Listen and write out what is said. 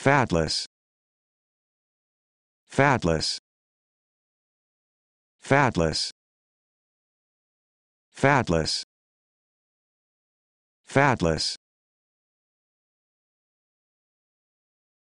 Fatless. Fatless. Fatless. Fatless. Fatless.